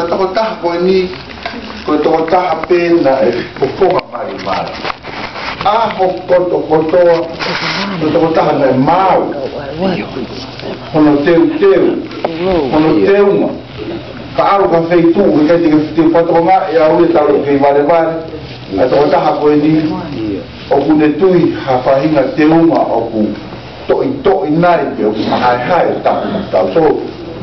koe toko taha koe ni, koe toko taha pēna e pokoha mai mai. Aho koto kotoa, koe toko taha nei mau. Hono teu teu, hono teu ma. Ka aru ka whei tū, ka kei ke whitiu patoko ngā, e au e tau kei mare mare. A toko taha koe ni, oku ne tui ha whahinga teu ma oku. Toi toi nai te oku mahae hae tapu ma tau sōku.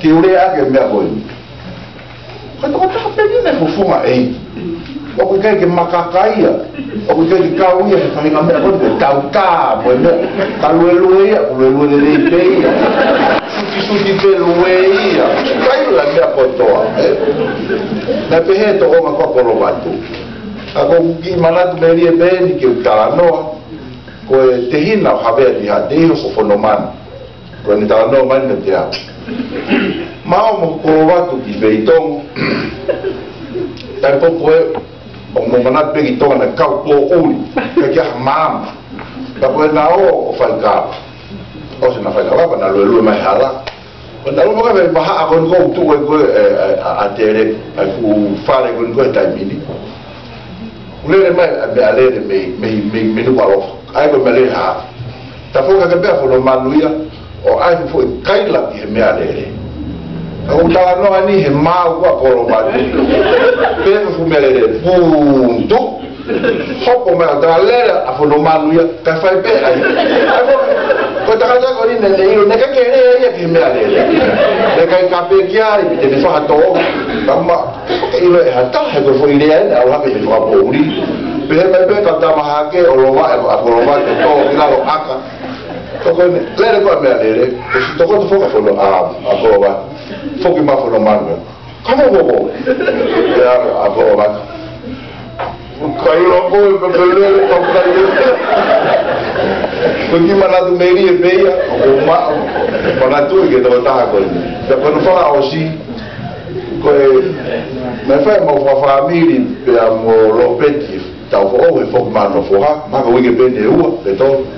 kiureage mea koe kai toko taka penine fufunga ei o kui kai ke makakaia o kui kai ke kauia ke whahinga que koe koe tautā moe mea ka luelue ia ku luelue le rei pe ia sutisuti pe lue ia kai la mea koe toa na pehe to Na ma kokoro watu a ko ki manatu me rie beni ke utala noa koe te hina o havea ni ha te koni ta no man no tia mao mo korowa tu ki beitong tai po koe o mo mana pe ki tonga na kau po uli ka kia mam ta koe na o o fai ka o se na fai ka wapa na lue lue mai hala o ta lupa ka me paha a kon kou tu koe koe a tere a ku fare kon koe tai mini ulele mai a me alele me me me me nukwa rofa ai koe me le ha ta foka ka bea fono manuia o ai foi kaila ki he mea o la no ni he mau a poro ma ni pe fu me lere punto hopo me da lere a fo no manu ya ka fai pe ai ko ta ka ko ni ne ne ne ka ke ne ya ki mea lere ne ka ka pe ki ai te ne fa to amma ilo e hata he ko fo ile ai au ha ke fo a pori pe pe ka ta ma ha ke o lo to ki lo aka Fok yon mè a kere, fok yon fok a fonon Arab, a koro mè. Fok yon mè a fonon Marwan. Kwa mè wakon? A koro mè. Kwa yon lakon, mè mè lè, mè mè lè. Kwen ki man la dume rie beya, an kon man. An kon la tou yon gen drotan a kore. Dè kon fok a osi. Kwen mè fok mè wakon a familin, mè a mwen lopet. Dè wakon fok mè a fonon Marwan. Mè a wik e bende ou, peton.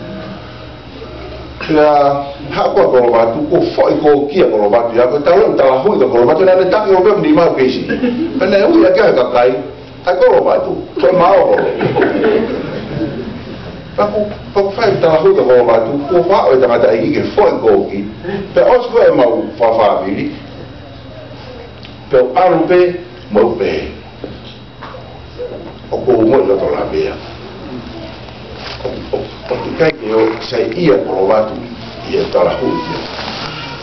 na hapo ko ba tu ko fo ko kia ko ba tu ya ko talo ta la hui ko ba tu na ta ko ba ni kai ta ko ba tu to ma o pa ko pa ko fa ta hui ko ba tu ko fa o ta ta i ke fo ko ki pe os ko e ma u fa fa vi pe o aru pe mo porque op de kijkdeel zei y Olowatu, la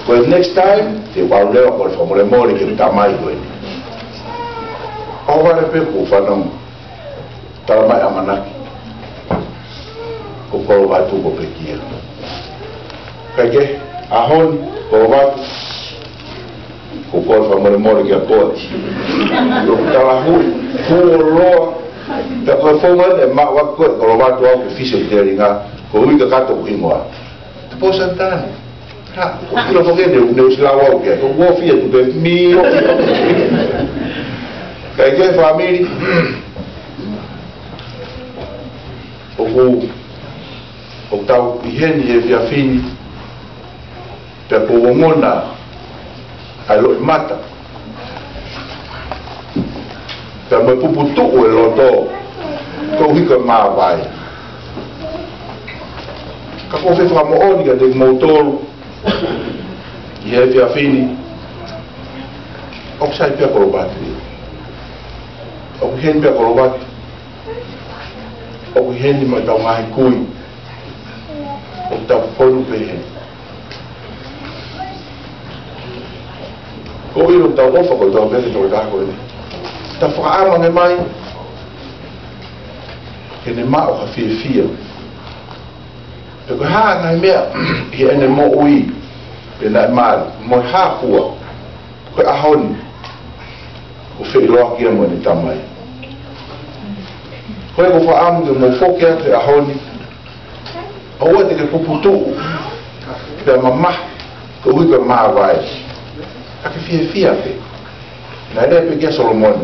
Pues next time, te guardeo por favor, mole que güey. Ahora pe kufanam, tamai amanaki. Kupa Olowatu ko pekia. Kage, ahon, que Tak kau forward dan mak waktu kalau waktu aku fisik dia ringa, kau ini kata aku ingwa. Tapi santai. Tak, aku nak pergi dia, dia usil awal ke. Kau buat fiat tu ber mi. Kau jangan faham ini. Aku, aku tahu ihen dia dia fin. Tapi aku mona, alor mata. Tapi aku putuk oleh lotok. tau hika mā wai. Ka kō whi whaka mo'oni ka te mōtoro, i hei whia whini, ok sai pia korobati ni. Ok hen pia korobati, ok hen ni mai tau ngāhi kui, ok tau whonu pe hen. Ko iro tau mōwhaka tau mēhi tau tākoe ni. Tau whakaama ne mai, هي الماء خفيفية ها نماء هي أن الماء وي بلا مال مرحا قوة كي أهون وفي الواقع يمون تماي كي قفا أمد مفوك يأتي أهون هو تلك كبتو كما مح كوي كما عواي أكي فيه فيه فيه نعليه بيجي سولمون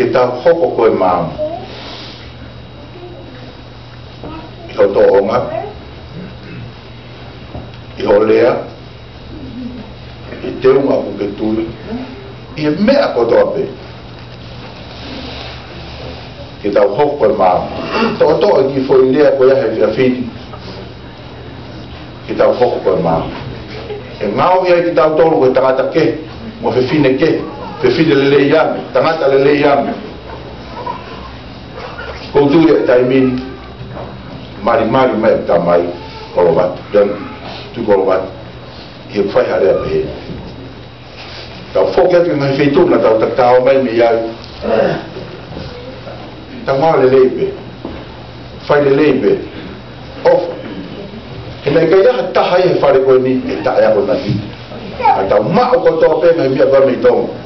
ke ta hoko koe maam. I ho tō onga, i ho lea, i te unga ku ke tūri, i e mea ko tō ape. Ke ta hoko koe maam. Tō tō e ki fo i lea ko ia he fia fini. Ke ta hoko koe maam. E ngāo ia i ki tau tōlu koe tangata ke, mo fe fine ke. Ke ta hoko koe maam. fefide lelei yame tagata lelei yame koutu e taimini malimali mai e tamai kolovatu dan tukolovatu ke faiharea pe he tau foki atu e mai feituna tau tatao mai me iai tagoa lelei pe fai lelei pe ofa ina ikai aha taha e falekoini e taʻeako nani a tau maʻo kotoa pe mai mea vameitonga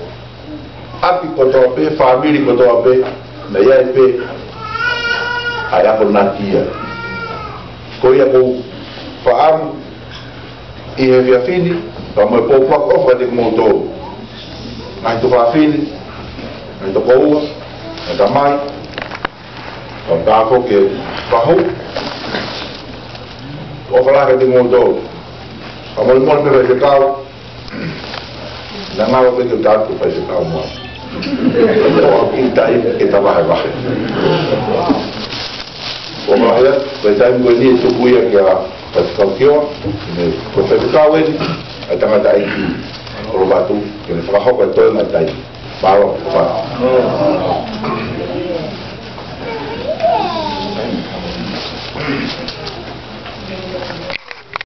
api ko tō pē, whāmiri ko tō a na ia a pē, ai ako nā kia. Ko ia kou whaamu, i he via whini, pa mo e pōpuak ofa te kumou tō. Ai tō whawhini, ai tō koua, ai tā mai, pa tāko ke whahou, o whalaka te kumou tō. Pa mo e mōne pēpēi na ngāwa pēkeu tātu pēi te Kita kita bahaya bahaya. ومعايا بتاعي يقول لي سوبويا يا تسكوتيو كنت بتاول اتما داي رباتو كان صراحه بتول داي باو با Thank you.